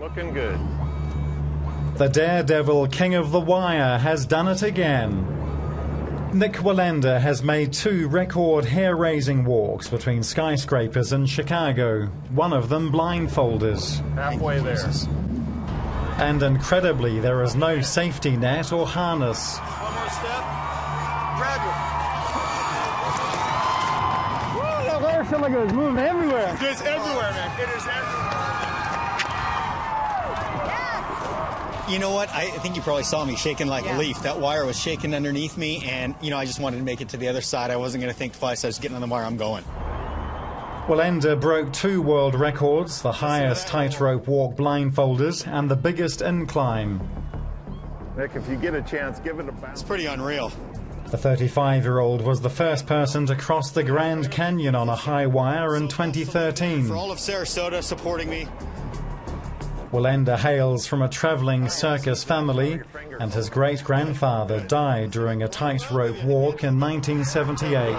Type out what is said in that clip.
Looking good. The daredevil king of the wire has done it again. Nik Wallenda has made two record hair raising walks between skyscrapers in Chicago, one of them blindfolded. Halfway there. And incredibly, there is no safety net or harness. One more step. Gradual. Woo, that wire felt like it was moving everywhere. It's everywhere, man. It is everywhere. You know what? I think you probably saw me shaking like Yeah. a leaf. That wire was shaking underneath me, and you know I just wanted to make it to the other side. I wasn't going to think twice. I was getting on the wire. I'm going. Wallenda broke two world records the highest tightrope walk blindfolded and the biggest incline. Nik, if you get a chance, give it a bounce. It's pretty unreal. The 35 year old was the first person to cross the Grand Canyon on a high wire in 2013. For 2013. all of Sarasota supporting me, Wallenda hails from a travelling circus family, and his great grandfather died during a tightrope walk in 1978.